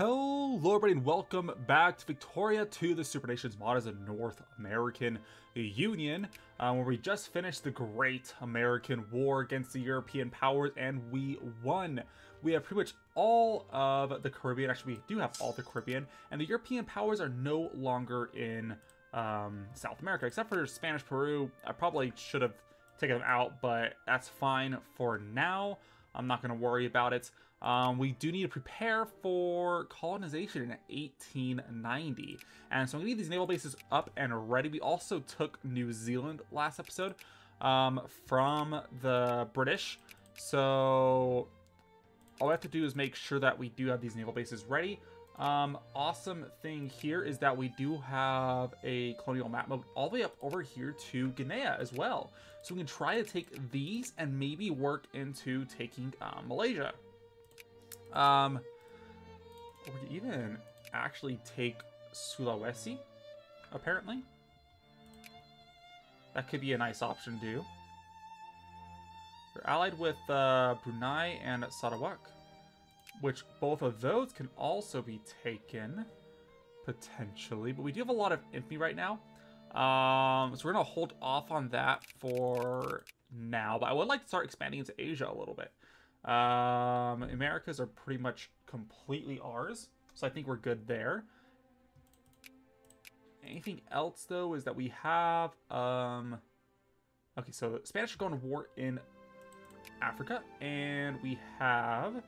Hello everybody and welcome back to Victoria 2 the Super Nations mod as a North American Union, uh, where we just finished the Great American War against the European powers and we won. We have pretty much all of the Caribbean, actually we do have all the Caribbean, and the European powers are no longer in um, South America, except for Spanish Peru. I probably should have taken them out, but that's fine for now. I'm not going to worry about it. Um, we do need to prepare for colonization in 1890. And so to need these naval bases up and ready. We also took New Zealand last episode um, from the British. So all we have to do is make sure that we do have these naval bases ready. Um, awesome thing here is that we do have a colonial map mode all the way up over here to Guinea as well. So we can try to take these and maybe work into taking uh, Malaysia. Um, or even actually take Sulawesi, apparently. That could be a nice option to do. We're allied with uh, Brunei and Sarawak, which both of those can also be taken, potentially. But we do have a lot of infamy right now. Um, so we're going to hold off on that for now. But I would like to start expanding into Asia a little bit. Um, Americas are pretty much completely ours, so I think we're good there. Anything else, though, is that we have... Um, okay, so Spanish are going to war in Africa, and we have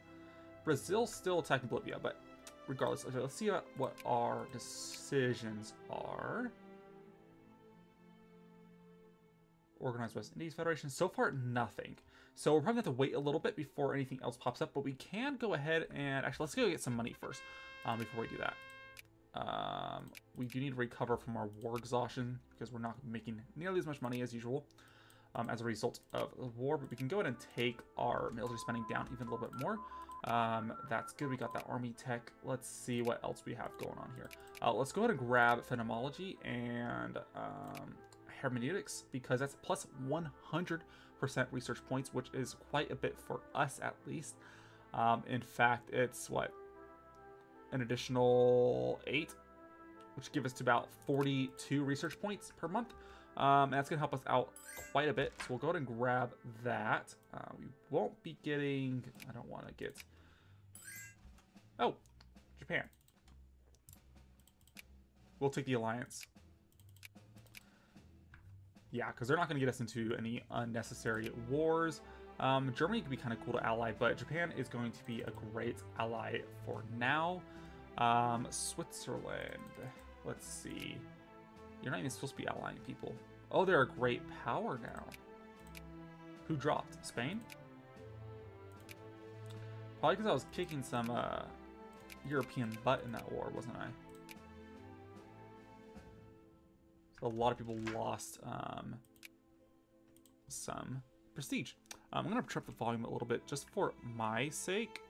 Brazil still attacking Bolivia, but regardless, okay, let's see what our decisions are. Organized West Indies Federation. So far, nothing. So we're probably going to have to wait a little bit before anything else pops up, but we can go ahead and... Actually, let's go get some money first um, before we do that. Um, we do need to recover from our war exhaustion because we're not making nearly as much money as usual um, as a result of the war, but we can go ahead and take our military spending down even a little bit more. Um, that's good. We got that army tech. Let's see what else we have going on here. Uh, let's go ahead and grab phenomenology and um, hermeneutics because that's plus 100 percent research points, which is quite a bit for us at least. Um, in fact, it's what an additional eight, which gives us to about 42 research points per month. Um, and that's going to help us out quite a bit. So we'll go ahead and grab that. Uh, we won't be getting... I don't want to get... Oh, Japan. We'll take the Alliance. Yeah, because they're not going to get us into any unnecessary wars. Um, Germany could be kind of cool to ally, but Japan is going to be a great ally for now. Um, Switzerland. Let's see. You're not even supposed to be allying people. Oh, they're a great power now. Who dropped? Spain? Probably because I was kicking some uh, European butt in that war, wasn't I? A lot of people lost um, some prestige. Um, I'm going to trip the volume a little bit just for my sake.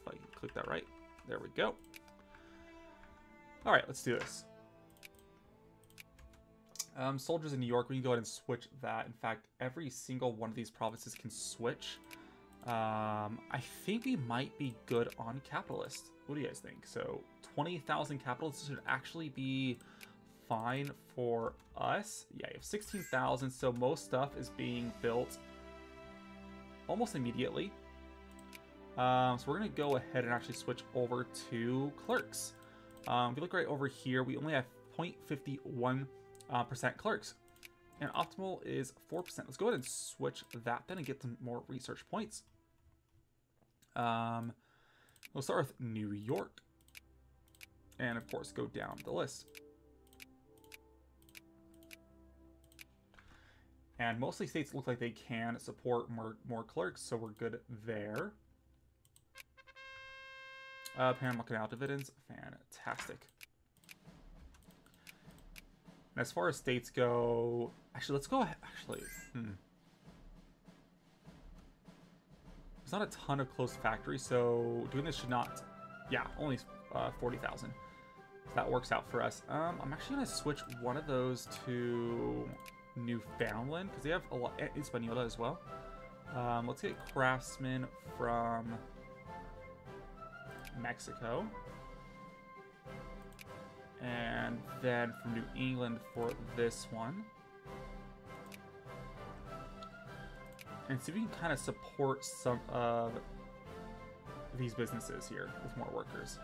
If I can click that right. There we go. All right, let's do this. Um, soldiers in New York, we can go ahead and switch that. In fact, every single one of these provinces can switch. Um, I think we might be good on capitalist. What do you guys think? So 20,000 capitalists should actually be fine for us. Yeah, you have 16,000, so most stuff is being built almost immediately. Um, so we're going to go ahead and actually switch over to clerks. Um, if you look right over here, we only have 0.51 uh, percent clerks. And optimal is 4%. Let's go ahead and switch that then and get some more research points. Um, we'll start with New York. And of course, go down the list. And mostly states look like they can support more, more clerks, so we're good there. Uh, Panama Canal dividends, fantastic. And as far as states go, actually, let's go ahead. Actually, hmm. There's not a ton of close factories, so doing this should not. Yeah, only uh, 40,000. So that works out for us. Um, I'm actually going to switch one of those to Newfoundland because they have a lot. Hispaniola as well. Um, let's get craftsmen from Mexico. And then from New England for this one. And see if we can kind of support some of these businesses here with more workers.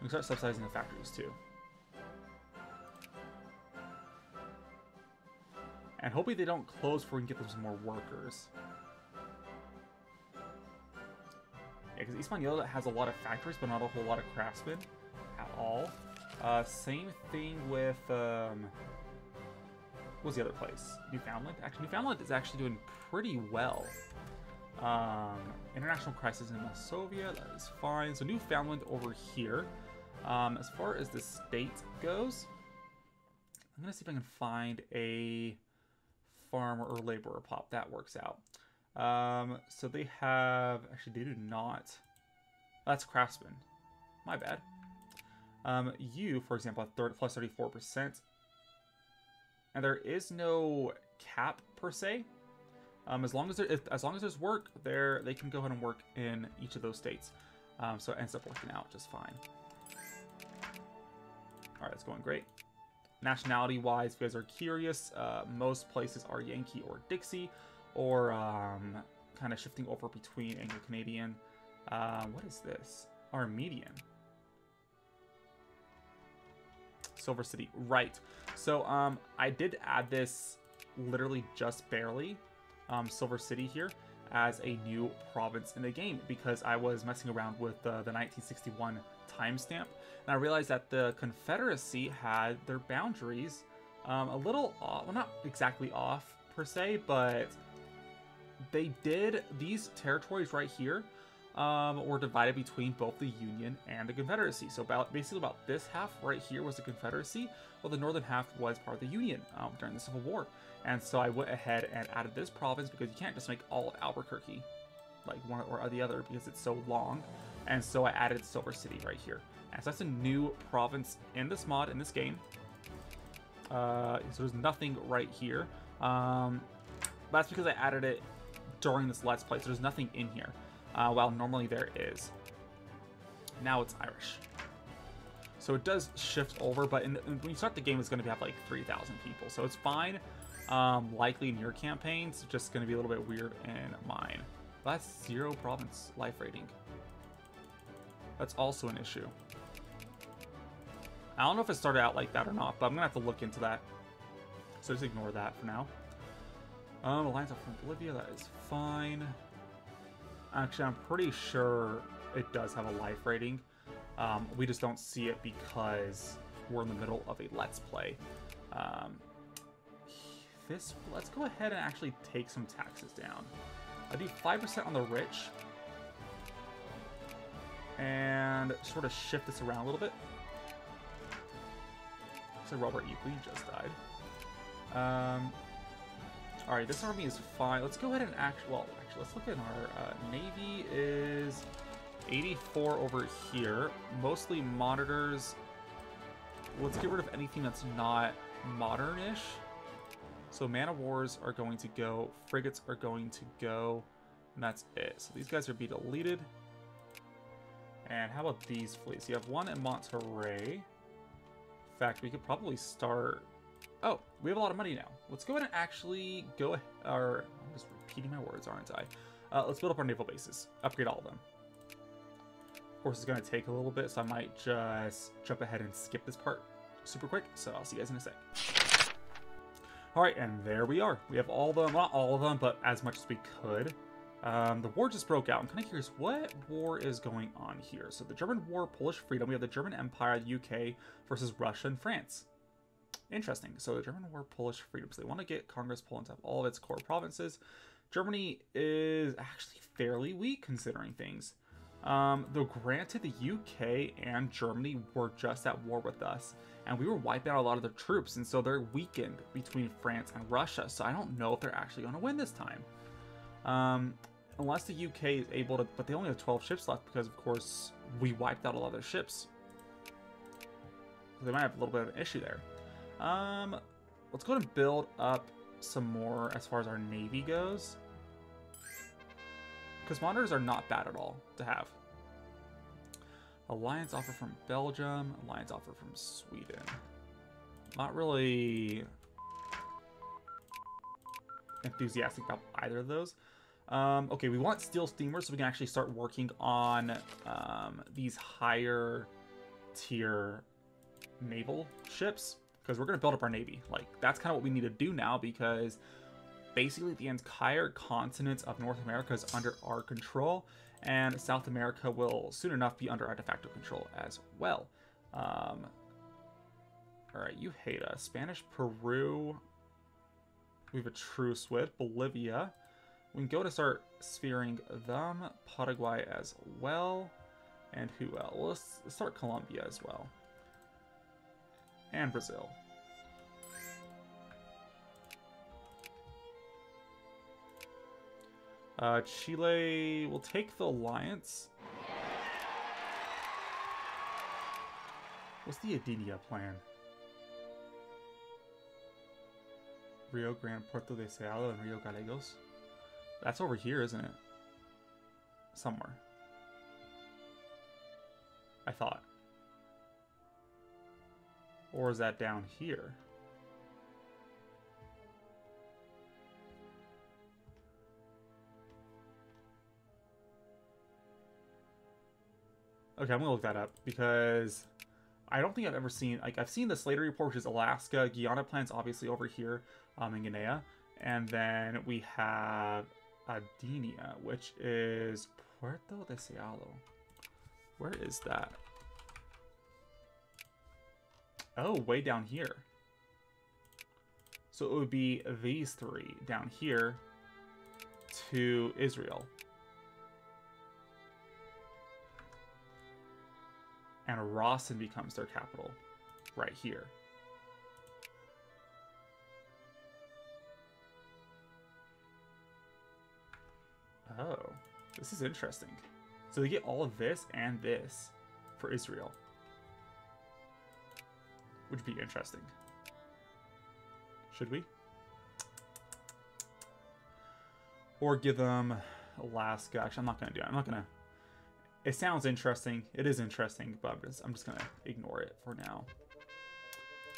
We can start subsidizing the factories too. And hopefully they don't close before we can get them some more workers. Yeah, because Hispaniola has a lot of factories, but not a whole lot of craftsmen at all. Uh, same thing with, um, what was the other place? Newfoundland? Actually, Newfoundland is actually doing pretty well. Um, international crisis in Masovia, that is fine. So Newfoundland over here. Um, as far as the state goes, I'm gonna see if I can find a farmer or laborer pop that works out. Um, so they have actually they do not. That's craftsman. My bad. Um, you, for example, have third, plus 34%. And there is no cap per se. Um, as long as there, if, as long as there's work, there they can go ahead and work in each of those states. Um, so it ends up working out just fine. All right, it's going great. Nationality-wise, if you guys are curious, uh, most places are Yankee or Dixie, or um, kind of shifting over between Anglo-Canadian. Uh, what is this? Armenian. Silver City, right. So um, I did add this literally just barely, um, Silver City here, as a new province in the game because I was messing around with uh, the 1961 timestamp. And I realized that the Confederacy had their boundaries um, a little off, well not exactly off per se, but they did, these territories right here um, were divided between both the Union and the Confederacy. So about basically about this half right here was the Confederacy, while the northern half was part of the Union um, during the Civil War. And so I went ahead and added this province because you can't just make all of Albuquerque, like one or the other, because it's so long. And so I added Silver City right here. And so that's a new province in this mod, in this game. Uh, so there's nothing right here. Um, that's because I added it during this Let's Play, so there's nothing in here uh, while normally there is. Now it's Irish. So it does shift over, but in the, when you start the game, it's going to have like 3,000 people. So it's fine. Um, likely in your campaigns, just going to be a little bit weird in mine. That's zero province life rating. That's also an issue. I don't know if it started out like that or not, but I'm going to have to look into that. So just ignore that for now. Um, Alliance from Bolivia, that is fine. Actually, I'm pretty sure it does have a life rating. Um, we just don't see it because we're in the middle of a Let's Play. Um, this, let's go ahead and actually take some taxes down. I do 5% on the rich. And sort of shift this around a little bit. So Robert Euclid just died. Um, Alright, this army is fine. Let's go ahead and act. Well, actually, let's look at our uh, navy is 84 over here. Mostly monitors. Let's get rid of anything that's not modern-ish. So man-of-wars are going to go. Frigates are going to go. And that's it. So these guys are be deleted. And how about these fleets? You have one in Monterey. In fact, we could probably start Oh, we have a lot of money now. Let's go ahead and actually go, or I'm just repeating my words, aren't I? Uh, let's build up our naval bases. Upgrade all of them. Of course, it's going to take a little bit, so I might just jump ahead and skip this part super quick. So I'll see you guys in a sec. All right, and there we are. We have all of them, not all of them, but as much as we could. Um, the war just broke out. I'm kind of curious, what war is going on here? So the German War, Polish Freedom, we have the German Empire, the UK versus Russia and France. Interesting. So the German War Polish freedoms. They want to get Congress Poland to have all of its core provinces. Germany is actually fairly weak considering things. Um, though granted, the UK and Germany were just at war with us, and we were wiping out a lot of their troops, and so they're weakened between France and Russia. So I don't know if they're actually going to win this time. Um, unless the UK is able to, but they only have 12 ships left because, of course, we wiped out a lot of their ships. So they might have a little bit of an issue there. Um, let's go and build up some more as far as our navy goes. Because monitors are not bad at all to have. Alliance offer from Belgium. Alliance offer from Sweden. Not really enthusiastic about either of those. Um, okay, we want steel steamers so we can actually start working on um, these higher tier naval ships because we're going to build up our navy. Like, that's kind of what we need to do now because basically the entire continent of North America is under our control and South America will soon enough be under our de facto control as well. Um, all right, you hate us. Spanish Peru, we have a truce with. Bolivia, we can go to start sphering them. Paraguay as well. And who else? Let's start Colombia as well. And Brazil. Uh, Chile will take the alliance. What's the Andinia plan? Rio Grande Puerto de Deseado and Rio Gallegos. That's over here, isn't it? Somewhere. I thought. Or is that down here? Okay, I'm gonna look that up because I don't think I've ever seen like I've seen the Slater report, which is Alaska. Guyana plants, obviously over here um, in Guinea, and then we have Andinia, which is Puerto Deseado. Where is that? Oh, way down here. So it would be these three down here to Israel. And Rawson becomes their capital right here. Oh, this is interesting. So they get all of this and this for Israel. Which would be interesting. Should we? Or give them Alaska. Actually, I'm not going to do it. I'm not going to... It sounds interesting. It is interesting, but I'm just, I'm just to ignore it for now.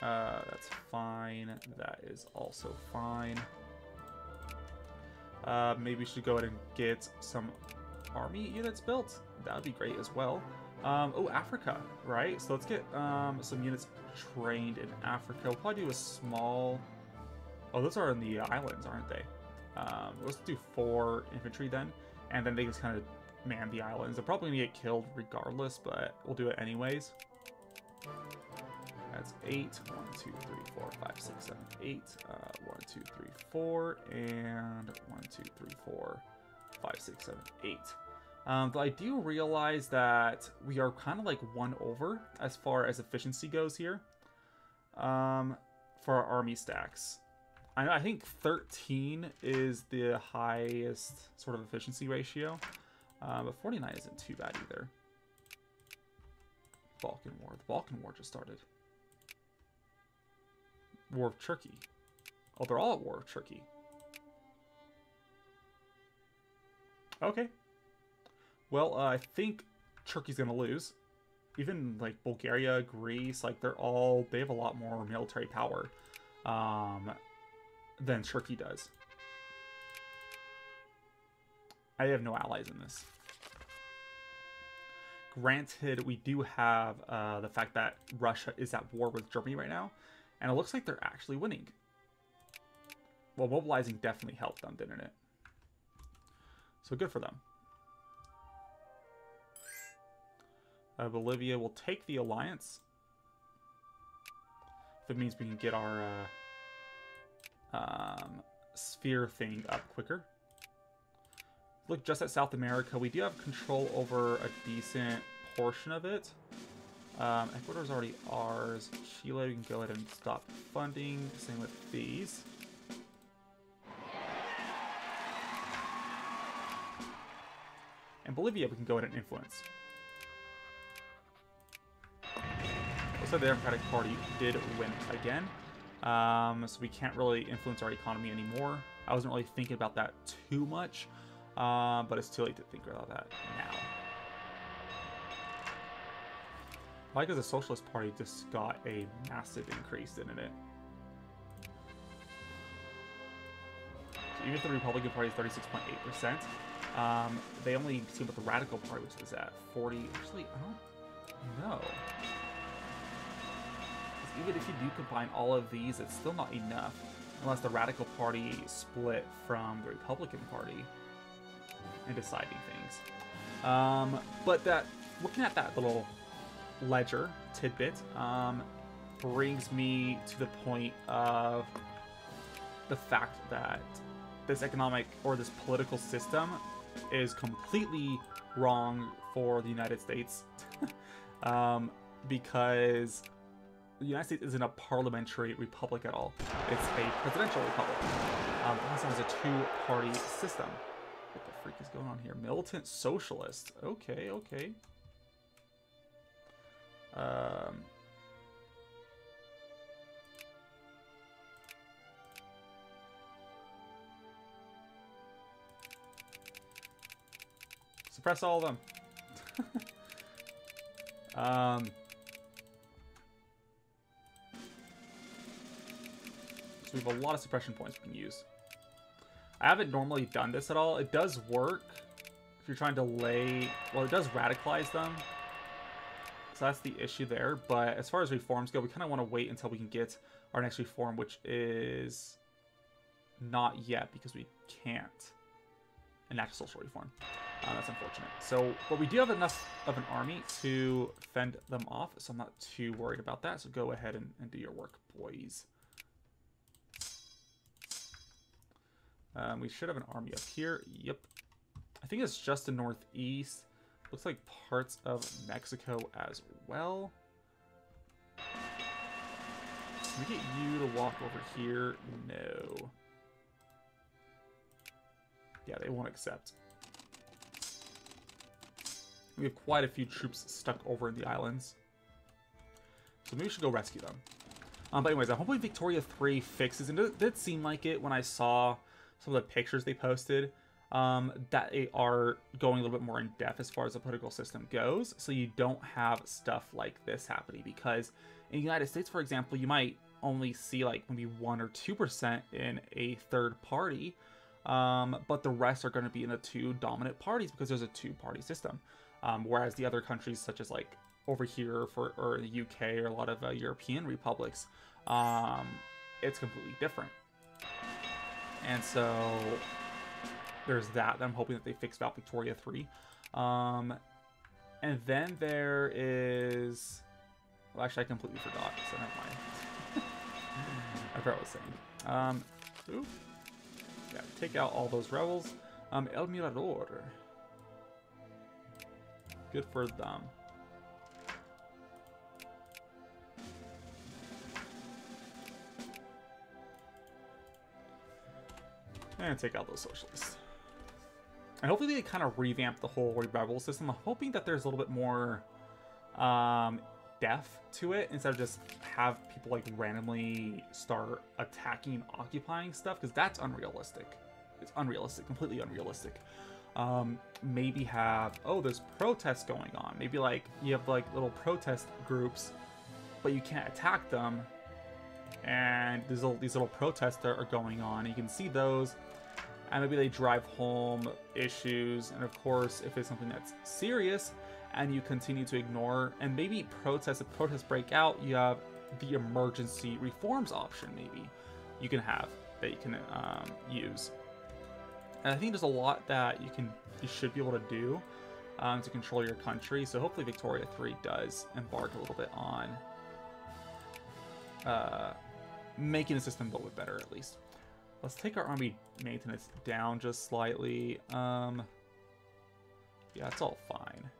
Uh, that's fine. That is also fine. Uh, maybe we should go ahead and get some army units built. That would be great as well. Um, oh, Africa, right? So let's get um, some units trained in Africa. We'll probably do a small... Oh, those are in the islands, aren't they? Um, let's do four infantry then, and then they just kind of man the islands. They're probably to get killed regardless, but we'll do it anyways. That's 8. 1, 2, 3, 4, 5, 6, 7, 8. Uh, 1, 2, 3, 4. And 1, 2, 3, 4, 5, 6, 7, 8. Um, but I do realize that we are kind of like one over as far as efficiency goes here um, for our army stacks. I, I think 13 is the highest sort of efficiency ratio, uh, but 49 isn't too bad either. Balkan War. The Balkan War just started. War of Turkey. Oh, they're all at war of Turkey. Okay. Well, uh, I think Turkey's going to lose. Even, like, Bulgaria, Greece, like, they're all... They have a lot more military power um, than Turkey does. I have no allies in this. Granted, we do have uh, the fact that Russia is at war with Germany right now, and it looks like they're actually winning. Well, mobilizing definitely helped them, didn't it? So good for them. Uh, Bolivia will take the alliance. If it means we can get our uh, um, sphere thing up quicker. Look just at South America. We do have control over a decent portion of it. Um, Ecuador's already ours. Chile, we can go ahead and stop funding. Same with these. And Bolivia, we can go ahead and influence. Like the Democratic Party did win again. Um, so we can't really influence our economy anymore. I wasn't really thinking about that too much, uh, but it's too late to think about that now. Why? Because the Socialist Party just got a massive increase, didn't it? So even if the Republican Party is 36.8%, um, they only see what the Radical Party, which is at 40. Actually, I don't know. Even if you do combine all of these, it's still not enough unless the Radical Party split from the Republican Party in deciding things. Um, but that looking at that little ledger tidbit um, brings me to the point of the fact that this economic or this political system is completely wrong for the United States um, because the United States isn't a parliamentary republic at all. It's a presidential republic. Um, also has a two-party system. What the freak is going on here? Militant socialist. Okay, okay. Um, suppress all of them. um, So we have a lot of suppression points we can use. I haven't normally done this at all. It does work if you're trying to lay... Well, it does radicalize them. So that's the issue there. But as far as reforms go, we kind of want to wait until we can get our next reform, which is not yet because we can't enact a social reform. Uh, that's unfortunate. So, but we do have enough of an army to fend them off, so I'm not too worried about that. So go ahead and, and do your work, boys. Um, we should have an army up here. Yep. I think it's just the northeast. Looks like parts of Mexico as well. Can we get you to walk over here? No. Yeah, they won't accept. We have quite a few troops stuck over in the islands. So maybe we should go rescue them. Um, but anyways, I'm hoping Victoria 3 fixes, and it did seem like it when I saw some of the pictures they posted um, that they are going a little bit more in depth as far as the political system goes. So you don't have stuff like this happening because in the United States, for example, you might only see like maybe one or two percent in a third party, um, but the rest are going to be in the two dominant parties because there's a two-party system. Um, whereas the other countries, such as like over here for or the UK or a lot of uh, European republics, um, it's completely different. And so there's that. I'm hoping that they fix Val Victoria 3. Um, and then there is... Well, actually, I completely forgot, so never mind. I forgot what I was saying. Um, ooh. Yeah, take out all those rebels. Um, El Mirador. Good for them. And take out those socialists. And hopefully they kind of revamp the whole rebel system. I'm hoping that there's a little bit more um, depth to it instead of just have people like randomly start attacking occupying stuff because that's unrealistic. It's unrealistic, completely unrealistic. Um, maybe have, oh, there's protests going on. Maybe like you have like little protest groups, but you can't attack them. And these little, these little protests that are going on. You can see those and maybe they drive home issues. And of course, if it's something that's serious and you continue to ignore, and maybe protests, if protests break out, you have the emergency reforms option, maybe you can have that you can um, use. And I think there's a lot that you can, you should be able to do um, to control your country. So hopefully Victoria 3 does embark a little bit on uh, making the system a little bit better, at least. Let's take our army maintenance down just slightly. Um, yeah, it's all fine.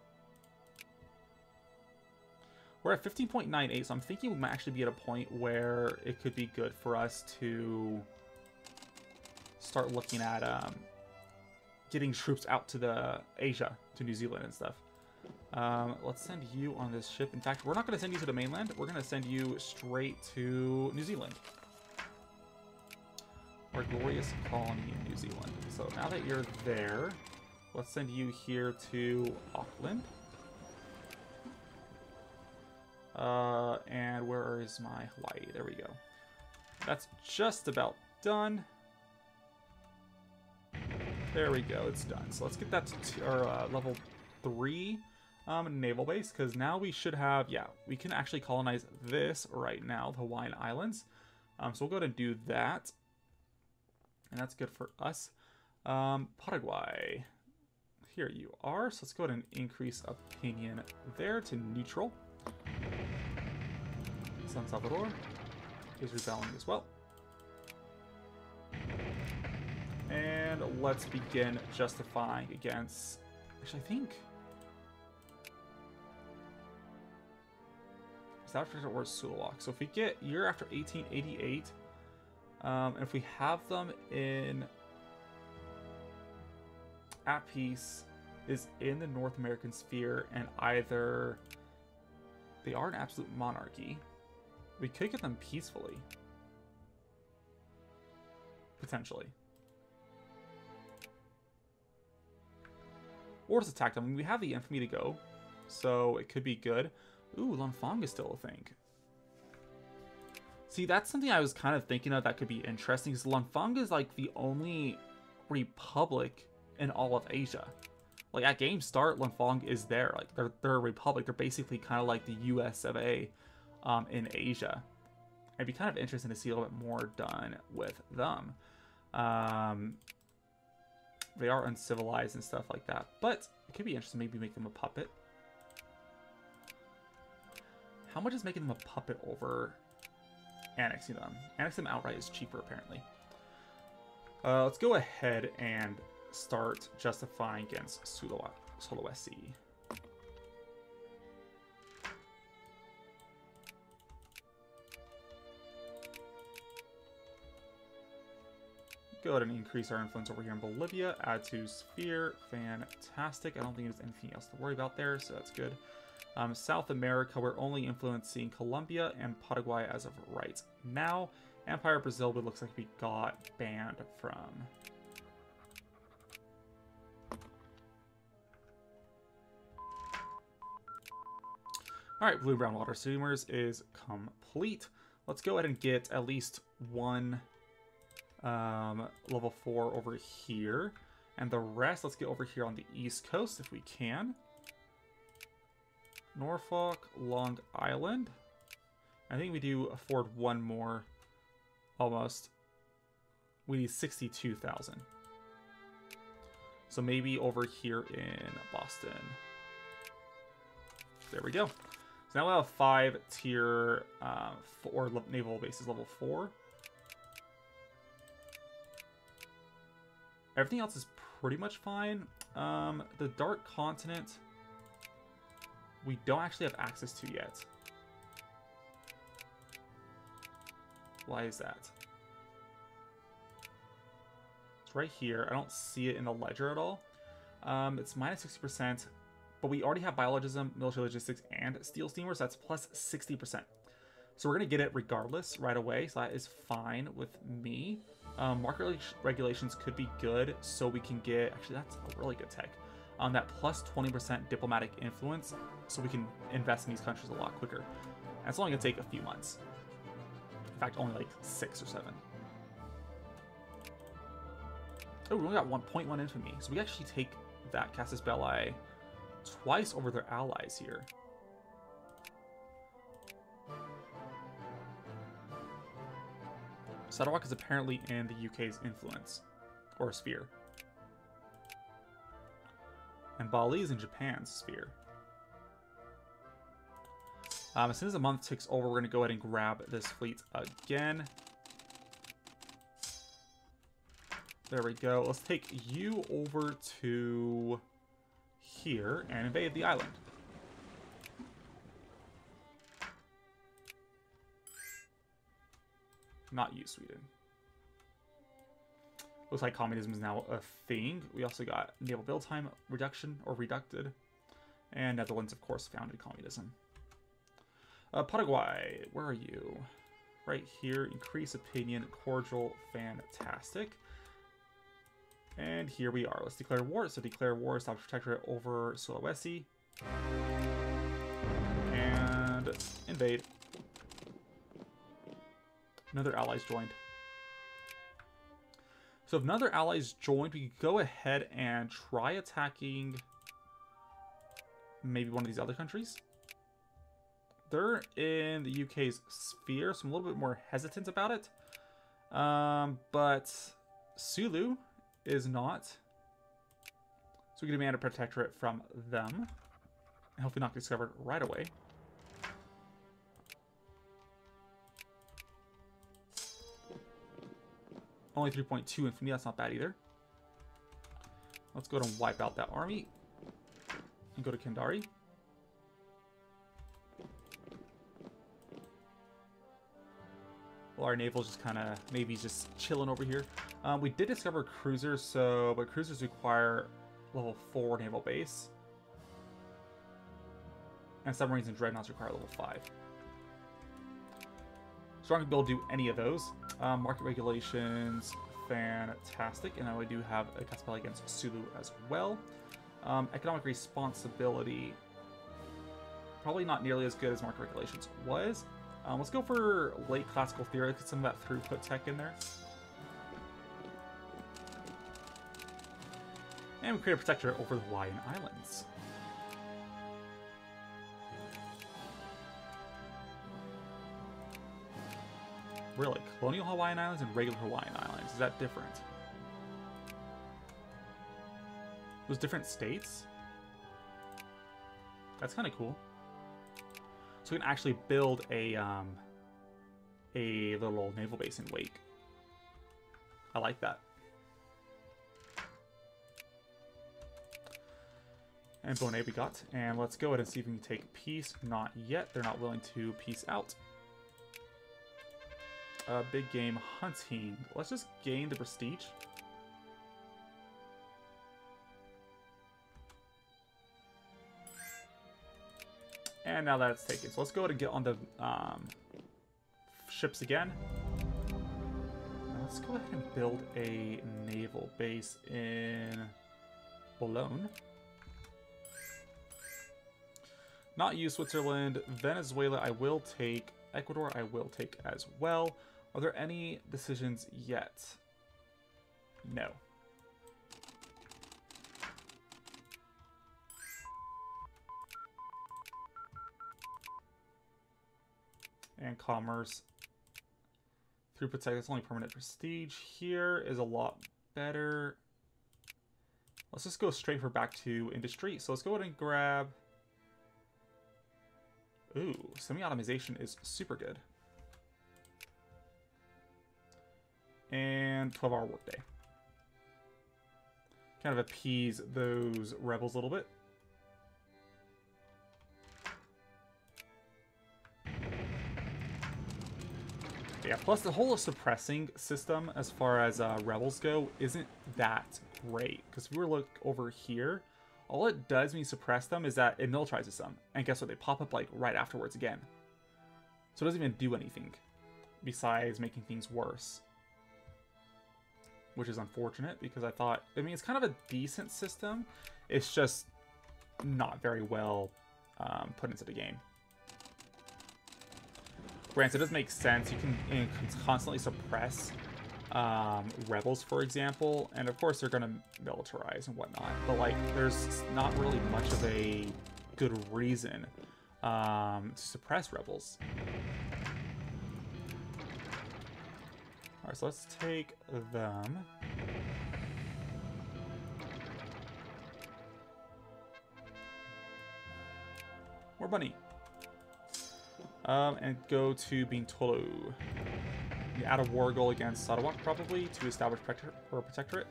We're at 15.98, so I'm thinking we might actually be at a point where it could be good for us to start looking at um, getting troops out to the Asia, to New Zealand and stuff. Um, let's send you on this ship. In fact, we're not going to send you to the mainland. We're going to send you straight to New Zealand our glorious colony in New Zealand. So now that you're there, let's send you here to Auckland. Uh, and where is my Hawaii? There we go. That's just about done. There we go, it's done. So let's get that to our uh, level 3 um, naval base, because now we should have, yeah, we can actually colonize this right now, the Hawaiian Islands. Um, so we'll go ahead and do that. And that's good for us. Um, Paraguay. Here you are. So let's go ahead and increase opinion there to neutral. San Salvador is rebelling as well. And let's begin justifying against... Actually, I think... Africa or Sulawak. So if we get year after 1888, um, and if we have them in at peace is in the North American sphere, and either they are an absolute monarchy, we could get them peacefully. Potentially. Or just attack them. We have the infamy to go, so it could be good. Ooh, Lanfang is still a thing. See, that's something I was kind of thinking of that could be interesting, because Lanfang is like the only republic in all of Asia. Like at game start, Lanfang is there. Like they're they're a republic. They're basically kind of like the U.S. of A. Um, in Asia. It'd be kind of interesting to see a little bit more done with them. Um, they are uncivilized and stuff like that, but it could be interesting. Maybe make them a puppet. How much is making them a puppet over annexing them? Annexing them outright is cheaper, apparently. Uh, let's go ahead and start justifying against Sulawesi. Go ahead and increase our influence over here in Bolivia. Add to Sphere. Fantastic. I don't think there's anything else to worry about there, so that's good. Um, South America, we're only influencing Colombia and Paraguay as of right now. Empire Brazil, it looks like we got banned from. Alright, Blue Brown Water Steamers is complete. Let's go ahead and get at least one um, level 4 over here. And the rest, let's get over here on the east coast if we can. Norfolk, Long Island. I think we do afford one more, almost. We need 62,000. So maybe over here in Boston. There we go. So now we have five tier uh, four naval bases level four. Everything else is pretty much fine. Um, the Dark Continent, we don't actually have access to yet. Why is that? It's right here. I don't see it in the ledger at all. Um, it's minus 60%, but we already have biologism, military logistics, and steel steamers. So that's plus 60%. So we're going to get it regardless right away. So that is fine with me. Um, market regulations could be good, so we can get... Actually, that's a really good tech. On that plus 20% diplomatic influence, so we can invest in these countries a lot quicker. It's only going to take a few months. In fact, only like six or seven. Oh, we only got 1.1 infamy, so we actually take that Casus Belli twice over their allies here. Sarawak is apparently in the UK's influence, or sphere. And Bali is in Japan's sphere. Um, as soon as the month ticks over, we're going to go ahead and grab this fleet again. There we go. Let's take you over to here and invade the island. Not you, Sweden. Looks like communism is now a thing. We also got naval build time reduction or reducted. And Netherlands, of course, founded communism. Uh, Paraguay, where are you? Right here, increase opinion, cordial, fantastic. And here we are. Let's declare war. So declare war, stop protectorate over Sulawesi. And invade. Another allies joined. So if another allies joined, we could go ahead and try attacking maybe one of these other countries. They're in the UK's sphere, so I'm a little bit more hesitant about it. Um, but Sulu is not. So we can demand a protectorate from them. Hopefully not discovered right away. Only 3.2 infinity, that's not bad either. Let's go and wipe out that army. And go to Kendari. Well, our naval's just kind of, maybe just chilling over here. Um, we did discover cruisers, so, but cruisers require level 4 naval base. And submarines and dreadnoughts require level 5. Able to do any of those. Um, market regulations, fantastic. And now we do have a cast spell against Sulu as well. Um, economic responsibility, probably not nearly as good as market regulations was. Um, let's go for late classical theory, get some of that throughput tech in there. And we create a protector over the Hawaiian Islands. Really? Colonial Hawaiian Islands and regular Hawaiian Islands. Is that different? Those different states? That's kind of cool. So we can actually build a, um, a little naval base in Wake. I like that. And Bonet we got. And let's go ahead and see if we can take peace. Not yet. They're not willing to peace out uh, big game hunting. Let's just gain the prestige. And now that's taken. So let's go ahead and get on the um, ships again. let's go ahead and build a naval base in Boulogne. Not use Switzerland. Venezuela I will take. Ecuador I will take as well. Are there any decisions yet? No. And commerce. Through protect, that's only permanent prestige. Here is a lot better. Let's just go straight for back to industry. So let's go ahead and grab... Ooh, semi-automation is super good. And 12 hour workday. Kind of appease those rebels a little bit. Yeah, plus the whole suppressing system as far as uh, rebels go isn't that great. Because if we were to look over here, all it does when you suppress them is that it militarizes them. And guess what? They pop up like right afterwards again. So it doesn't even do anything besides making things worse which is unfortunate because I thought, I mean, it's kind of a decent system. It's just not very well um, put into the game. Granted, it does make sense. You can, you can constantly suppress um, rebels, for example, and of course they're going to militarize and whatnot, but like, there's not really much of a good reason um, to suppress rebels. Alright, so let's take them. More bunny. Um, and go to Bintulu. You add a war goal against Sarawak, probably, to establish protector or protectorate.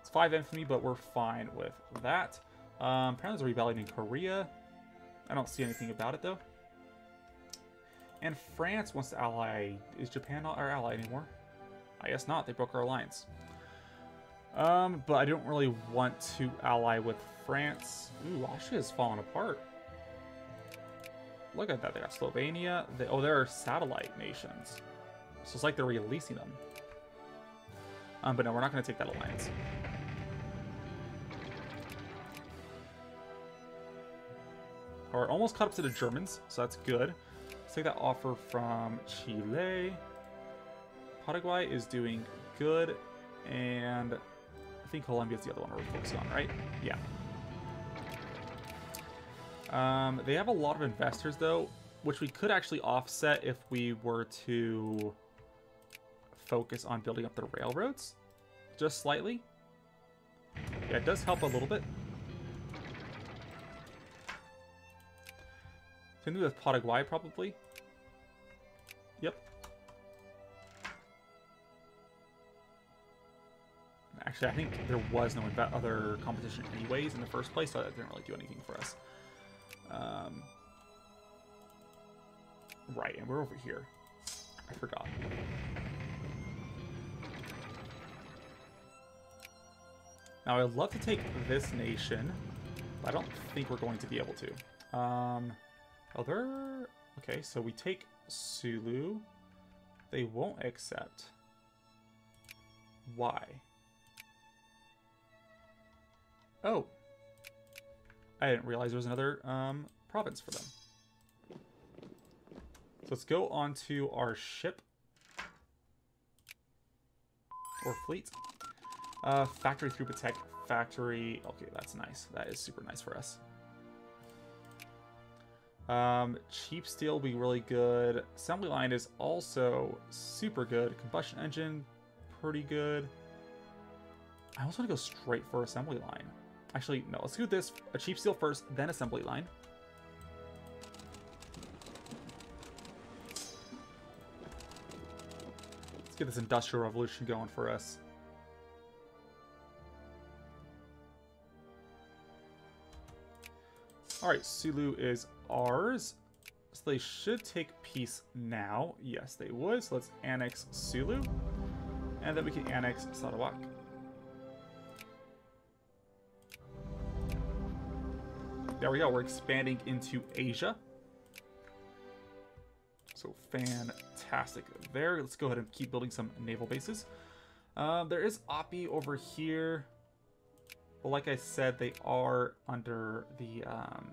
It's 5 infamy, but we're fine with that. Um, apparently there's a rebellion in Korea. I don't see anything about it, though. And France wants to ally. Is Japan not our ally anymore? I guess not. They broke our alliance. Um, but I don't really want to ally with France. Ooh, Austria has fallen apart. Look at that. They got Slovenia. They, oh, there are satellite nations. So it's like they're releasing them. Um, but no, we're not going to take that alliance. Or almost caught up to the Germans, so that's good. Let's take that offer from Chile. Paraguay is doing good, and I think Colombia's the other one we're focusing on, right? Yeah. Um, they have a lot of investors, though, which we could actually offset if we were to focus on building up the railroads just slightly. Yeah, it does help a little bit. Same thing with Paraguay, probably. Yep. Actually, I think there was no other competition anyways in the first place, so that didn't really do anything for us. Um, right, and we're over here. I forgot. Now, I'd love to take this nation, but I don't think we're going to be able to. Um, other... Okay, so we take Sulu. They won't accept. Why? Oh. I didn't realize there was another um, province for them. So let's go on to our ship. Or fleet. Uh, factory throughput tech. Factory. Okay, that's nice. That is super nice for us. Um, cheap steel will be really good. Assembly line is also super good. Combustion engine, pretty good. I almost want to go straight for assembly line. Actually, no, let's do this. A cheap steel first, then assembly line. Let's get this industrial revolution going for us. Alright, Sulu is ours. So they should take peace now. Yes, they would. So let's annex Sulu. And then we can annex Sarawak. There we go. We're expanding into Asia. So fantastic there. Let's go ahead and keep building some naval bases. Uh, there is Opi over here. But like I said, they are under the... Um,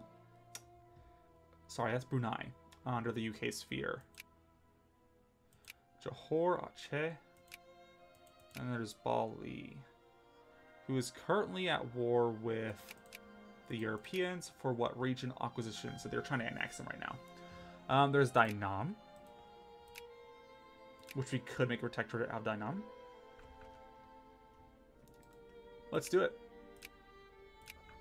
sorry, that's Brunei. Under the UK sphere. Johor, Aceh. And there's Bali. Who is currently at war with the Europeans for what region acquisition. So they're trying to annex them right now. Um, there's Dainam, which we could make a protectorate of Dainam. Let's do it.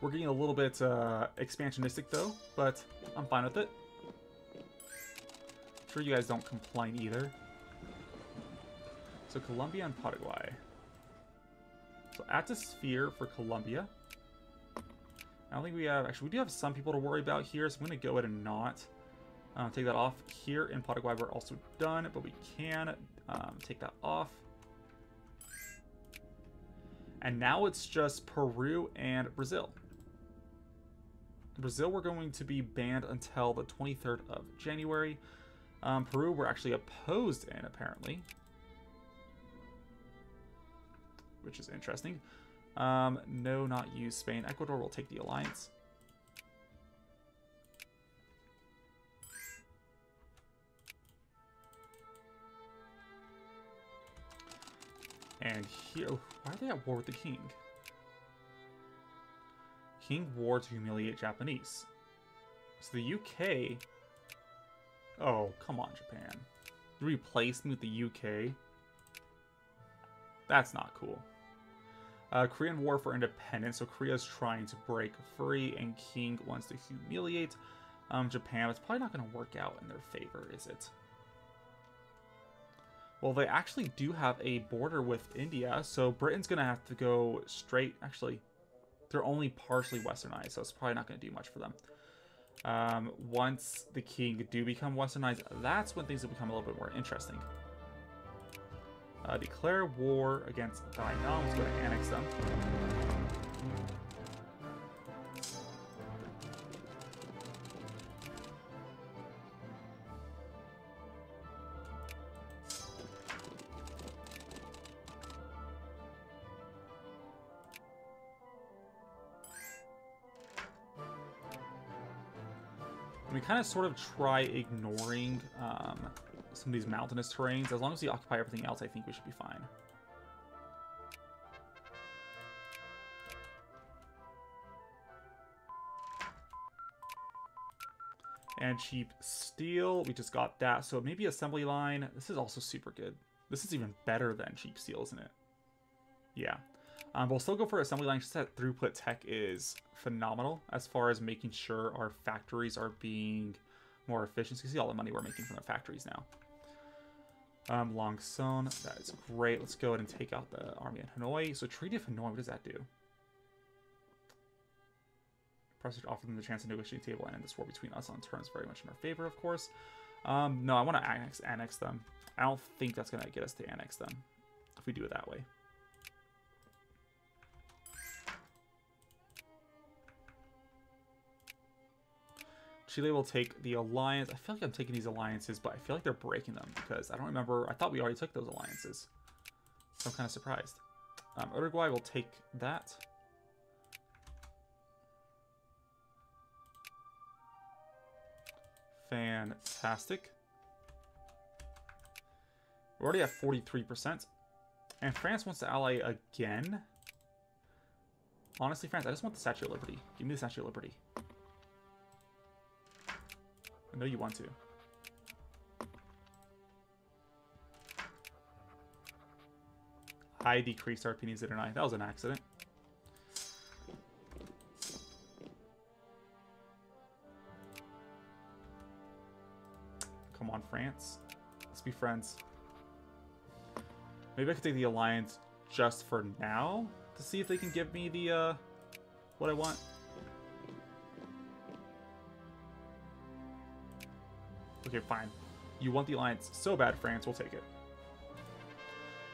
We're getting a little bit uh, expansionistic though, but I'm fine with it. I'm sure you guys don't complain either. So Colombia and Paraguay. So Atmosphere for Colombia. I don't think we have... Actually, we do have some people to worry about here, so I'm going to go ahead and not uh, take that off. Here in Paraguay, we're also done, but we can um, take that off. And now it's just Peru and Brazil. Brazil, we're going to be banned until the 23rd of January. Um, Peru, we're actually opposed in, apparently. Which is interesting. Um, no, not use Spain. Ecuador will take the alliance. And here, why are they at war with the Qing? Qing war to humiliate Japanese. So the UK... Oh, come on, Japan. Replace me with the UK? That's not cool. Uh, Korean War for Independence. So Korea's trying to break free, and Qing wants to humiliate um, Japan. It's probably not going to work out in their favor, is it? Well, they actually do have a border with India, so Britain's going to have to go straight. Actually, they're only partially westernized, so it's probably not going to do much for them. Um, once the Qing do become westernized, that's when things will become a little bit more interesting. Uh, declare war against Dainam. Let's go to annex them. Kind of sort of try ignoring um, some of these mountainous terrains. As long as we occupy everything else, I think we should be fine. And cheap steel, we just got that. So maybe assembly line. This is also super good. This is even better than cheap steel, isn't it? Yeah. Um, we'll still go for assembly line that throughput tech is phenomenal as far as making sure our factories are being more efficient. You see all the money we're making from the factories now. Um, Long Son, that is great. Let's go ahead and take out the army in Hanoi. So Treaty of Hanoi, what does that do? Pressure offer them the chance to negotiate a table and end this war between us on terms very much in our favor, of course. Um, no, I want to annex, annex them. I don't think that's going to get us to annex them if we do it that way. Chile will take the alliance. I feel like I'm taking these alliances, but I feel like they're breaking them because I don't remember. I thought we already took those alliances. So I'm kind of surprised. Um, Uruguay will take that. Fantastic. We're already at 43%. And France wants to ally again. Honestly, France, I just want the Statue of Liberty. Give me the Statue of Liberty. I know you want to. I decreased our opinions, didn't I? That was an accident. Come on, France. Let's be friends. Maybe I could take the Alliance just for now to see if they can give me the, uh, what I want. Okay, fine. You want the Alliance so bad, France, we'll take it.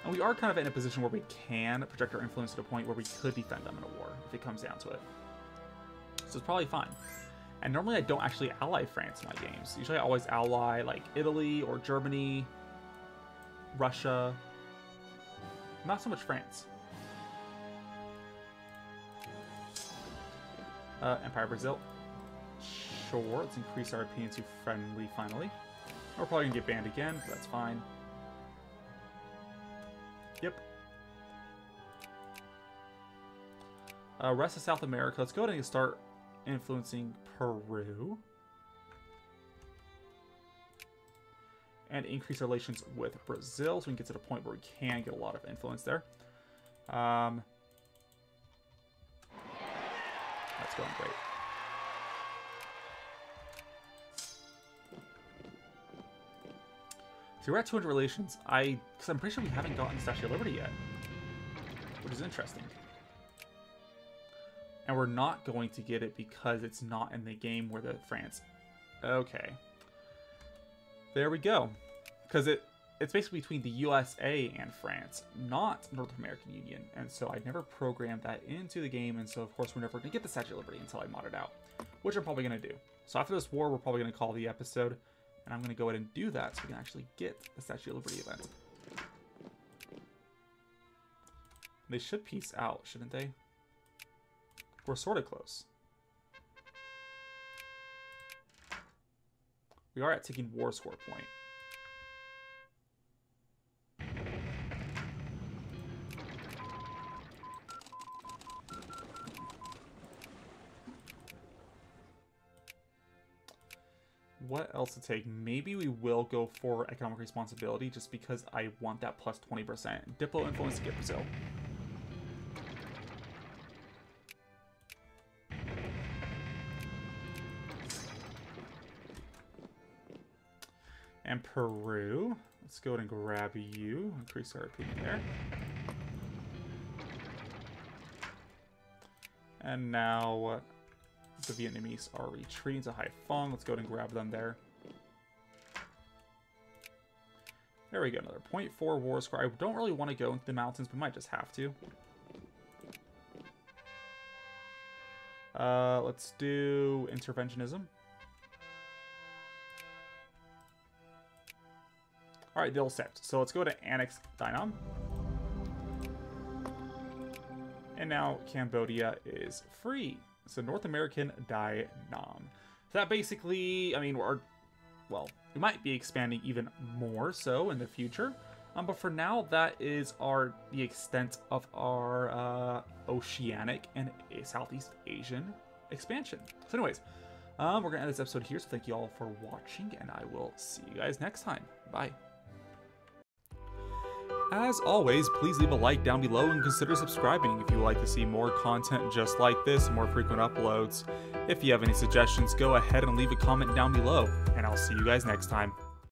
And we are kind of in a position where we can project our influence to the point where we could defend them in a war, if it comes down to it. So it's probably fine. And normally I don't actually ally France in my games. Usually I always ally, like, Italy or Germany, Russia. Not so much France. Uh, Empire Brazil. Sure, let's increase our opinion to friendly finally. We're probably gonna get banned again, but that's fine. Yep. Uh, rest of South America. Let's go ahead and start influencing Peru. And increase relations with Brazil so we can get to the point where we can get a lot of influence there. Um, that's going great. So we're at 200 relations. I, because I'm pretty sure we haven't gotten Statue of Liberty yet, which is interesting. And we're not going to get it because it's not in the game where the France. Okay. There we go. Because it it's basically between the USA and France, not North American Union. And so I never programmed that into the game. And so, of course, we're never going to get the Statue of Liberty until I mod it out, which I'm probably going to do. So after this war, we're probably going to call the episode. And I'm going to go ahead and do that so we can actually get the Statue of Liberty event. They should peace out, shouldn't they? We're sort of close. We are at taking war score point. What else to take? Maybe we will go for economic responsibility just because I want that plus 20%. Diplo influence to get Brazil. And Peru. Let's go ahead and grab you. Increase our opinion there. And now the Vietnamese are retreating to Haiphong. Let's go ahead and grab them there. There we go, another 0.4 war score. I don't really want to go into the mountains, but might just have to. Uh, let's do interventionism. Alright, they'll set. So let's go to Annex Dainam. And now Cambodia is free. So North American Dai Nam. So that basically, I mean, we're, well, we might be expanding even more so in the future. Um, but for now, that is our the extent of our uh, oceanic and Southeast Asian expansion. So anyways, um, we're going to end this episode here. So thank you all for watching, and I will see you guys next time. Bye. As always, please leave a like down below and consider subscribing if you would like to see more content just like this, more frequent uploads. If you have any suggestions, go ahead and leave a comment down below, and I'll see you guys next time.